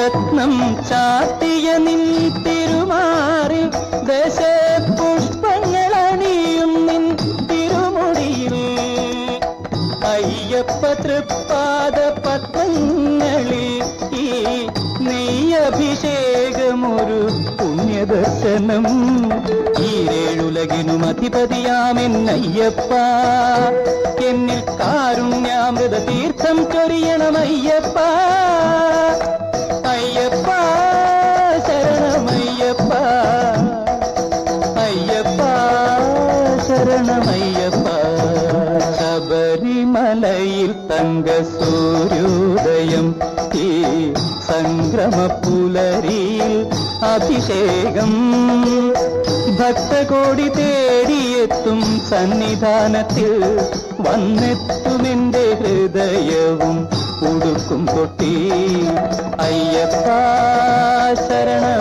രത്നം ചാത്തിയ നിൻ തിരുമാറിൽ ദശപുഷ്പങ്ങൾ അണിയും നിൻ തിരുമുടിയിൽ. അയ്യപ്പ തൃപ്പാദ പത്മങ്ങളിൽ ഈ നെയ്യഭിഷേകമൊരു പുണ്യദർശനം. ഈരേഴുലകിനും അധിപതിയാമെന്നയ്യപ്പ എന്നിൽ കാരുണ്യാമൃത തീർത്ഥം ചൊരിയണമയ്യപ്പ ശരണമയ്യപ്പ ശബരിമലയിൽ തങ്ക സൂര്യോദയം ഈ സംക്രമപ്പുലരിയിൽ അഭിഷേകം ഭക്തകോടി തേടിയെത്തും സന്നിധാനത്തിൽ വന്നെത്തുമെന്റെ ഹൃദയവും ഉടുക്കും കൊട്ടി അയ്യപ്പ ശരണമയ്യപ്പ